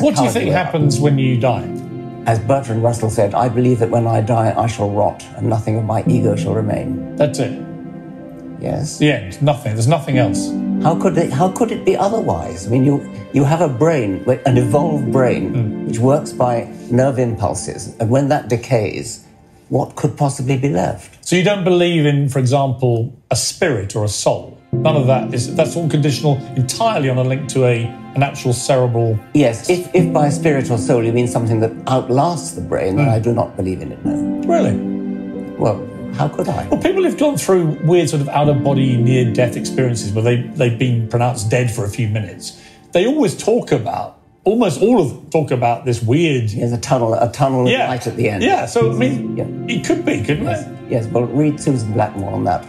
What do you think happens when you die? As Bertrand Russell said, I believe that when I die, I shall rot and nothing of my ego shall remain. That's it. Yes. The end. Nothing. There's nothing else. How could it, how could it be otherwise? I mean, you, you have a brain, an evolved brain, hmm. which works by nerve impulses. And when that decays, what could possibly be left? So you don't believe in, for example, a spirit or a soul? None of that is, that's all conditional entirely on a link to a, an actual cerebral. Yes, if, if by spirit or soul you mean something that outlasts the brain, then hmm. I do not believe in it, no. Really? Well, how could I? Well, people have gone through weird sort of out of body, near death experiences where they, they've been pronounced dead for a few minutes. They always talk about, almost all of them talk about this weird. There's a tunnel, a tunnel Yeah. of light at the end. Yeah, so I mean, Yeah. it could be, couldn't Yes, it? yes, well, read Susan Blackmore on that.